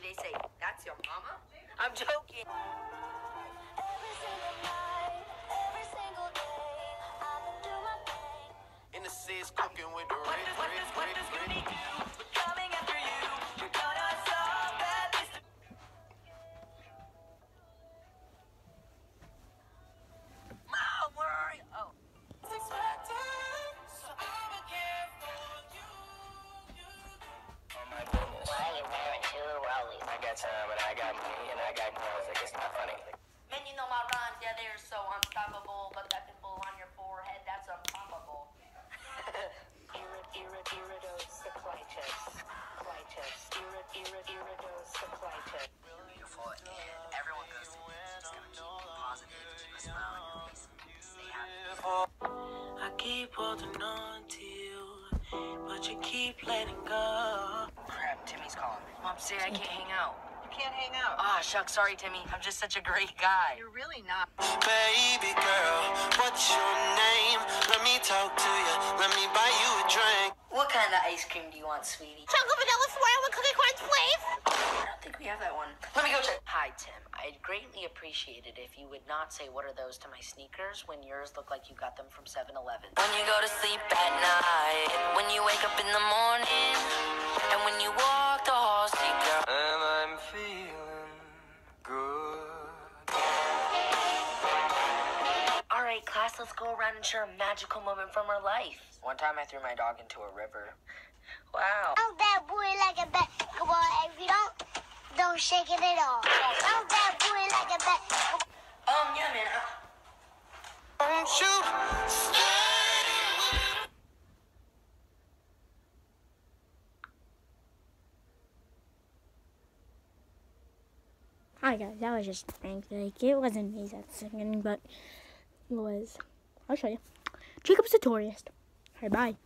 me, they say, That's your mama? I'm joking. Every single night, every single day, I'ma do my thing. In the seas, cooking with the What rig, does, what rig, got time, but I got money, and I got girls. Like it's not funny. Man, you know my rhymes, yeah, they're so unstoppable. But that pimple on your forehead, that's unpoppable. Irid, irid, iridocyclitis. Clitis. Irid, irid, iridocyclitis. Beautiful. Mom, say I can't hang out. You can't hang out. Ah, shucks, sorry, Timmy. I'm just such a great guy. You're really not. Baby girl, what's your name? Let me talk to you. Let me buy you a drink. What kind of ice cream do you want, sweetie? Chocolate vanilla swirl with cookie crunch flavor. I don't think we have that one. Let me go check. Hi, Tim. I'd greatly appreciate it if you would not say what are those to my sneakers when yours look like you got them from 7-Eleven. When you go to sleep at night, when you wake up in the morning, right, let's go around and share a magical moment from our life. One time I threw my dog into a river. Wow. I'm that boy like a basketball. If you don't, don't shake it at all. I'm that boy like a basketball. Um, yeah, man. I- Won't you stay? Hi guys, that was just prank. Like it wasn't me that's singing, but it was. I'll show you. Jacob's Jacob Sartorius. Alright, bye.